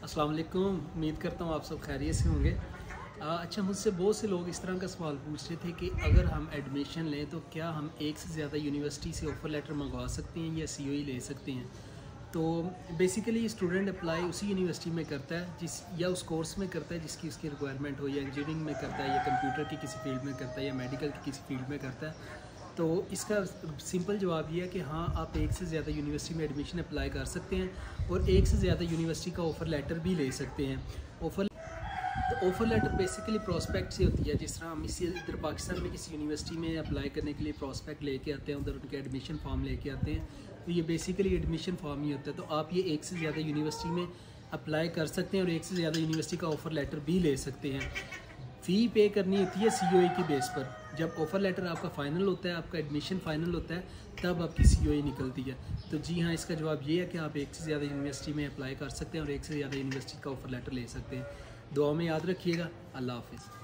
अस्सलाम वालेकुम उम्मीद करता हूँ आप सब खैरियत से होंगे। अच्छा मुझसे बहुत से लोग इस तरह का सवाल पूछ रहे थे कि अगर हम एडमिशन लें तो क्या हम एक से ज़्यादा यूनिवर्सिटी से ऑफ़र लेटर मंगवा सकते हैं या सी ले सकते हैं? तो बेसिकली स्टूडेंट अप्लाई उसी यूनिवर्सिटी में करता है, जिस, या उस कोर्स में करता है, जिसकी उसकी रिक्वायरमेंट हो, या इंजीनियरिंग में करता है, या कंप्यूटर की किसी फ़ील्ड में करता है, या मेडिकल की किसी फ़ील्ड में करता है। तो इसका सिंपल जवाब ये है कि हाँ आप एक से ज़्यादा यूनिवर्सिटी में एडमिशन अप्लाई कर सकते हैं और एक से ज़्यादा यूनिवर्सिटी का ऑफ़र लेटर भी ले सकते हैं। Offer offer letter basically prospect से होती है। जिस तरह हम इसी इधर पाकिस्तान में किसी यूनिवर्सिटी में अप्लाई करने के लिए प्रोस्पेक्ट लेके आते हैं, उधर उनके एडमिशन फॉर्म लेके आते हैं तो ये बेसिकली एडमिशन फॉर्म ही होता है। तो आप ये एक से ज़्यादा यूनिवर्सिटी में अप्लाई कर सकते हैं और एक से ज़्यादा यूनिवर्सिटी का ऑफ़र लेटर भी ले सकते हैं। फ़ी पे करनी होती है सी की बेस पर। जब ऑफ़र लेटर आपका फ़ाइनल होता है, आपका एडमिशन फ़ाइनल होता है, तब आपकी सी निकलती है। तो जी हाँ इसका जवाब ये है कि आप एक से ज़्यादा यूनिवर्सिटी में अप्लाई कर सकते हैं और एक से ज़्यादा यूनिवर्सिटी का ऑफ़र लेटर ले सकते हैं। दुआ में याद रखिएगा। अल्लाह हाफिज़।